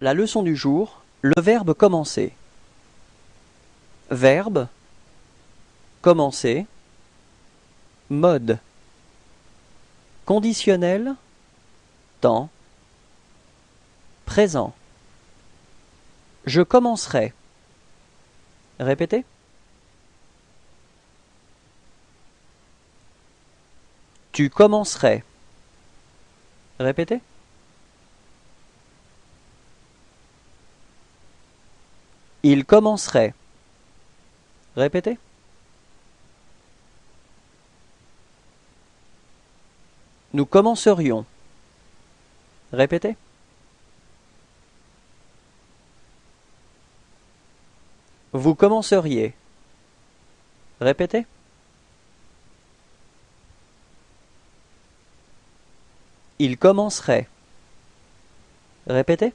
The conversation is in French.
La leçon du jour, le verbe commencer. Verbe commencer. Mode conditionnel temps présent. Je commencerai. Répétez. Tu commencerais. Répétez. Il commencerait. Répétez. Nous commencerions. Répétez. Vous commenceriez. Répétez. Il commencerait. Répétez.